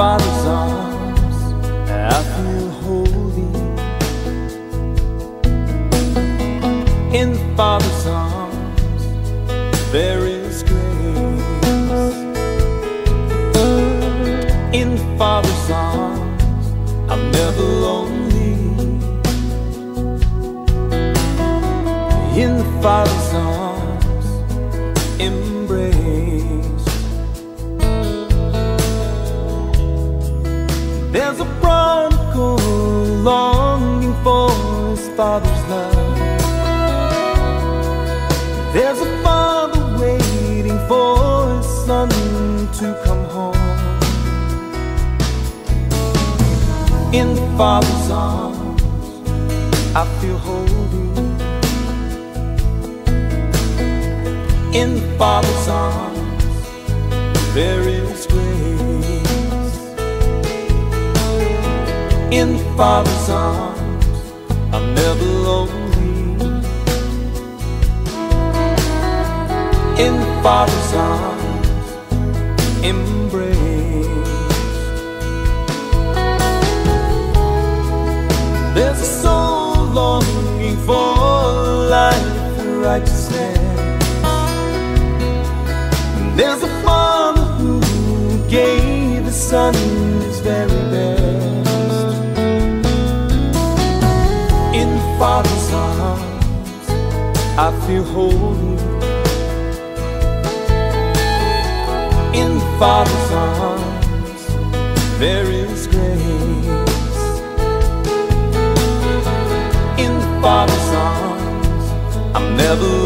Father's arms, I feel holy. In Father's arms, there is grace. In Father's arms, I'm never lonely. In Father's arms, embraced. There's a prodigal longing for his father's love. There's a father waiting for his son to come home. In the father's arms, I feel holy. In the father's arms, there is grace. In father's arms, I'm never lonely. In father's arms, embrace. There's a soul longing for life and righteousness. There's a father who gave his son father's arms, I feel holy. In the father's arms, there is grace. In the father's arms, I'm never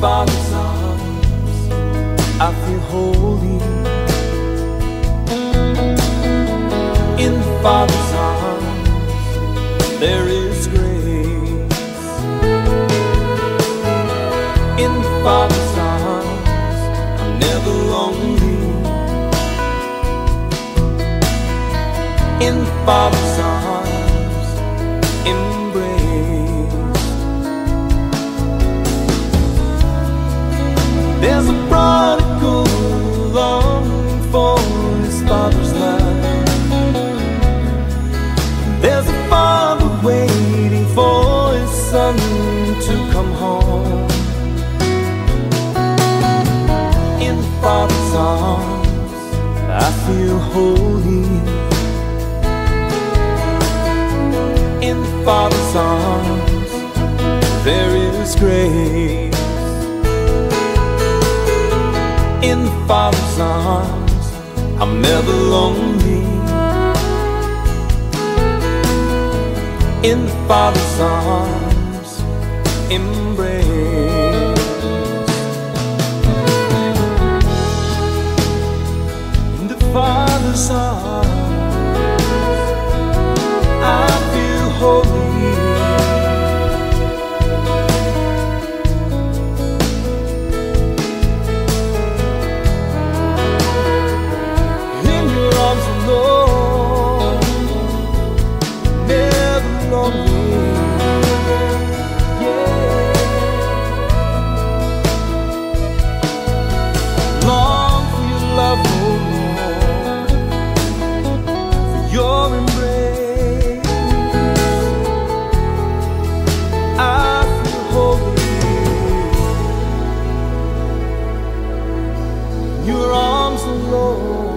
Father's arms, I feel holy. In the Father's arms, there is grace. In the Father's arms, I'm never lonely. In the Father's arms, There's a prodigal longing for his father's love. There's a father waiting for his son to come home. In the father's arms, I feel holy. Father's arms, I'm never lonely. In the father's arms, embrace. your embrace. I feel holy in your arms alone.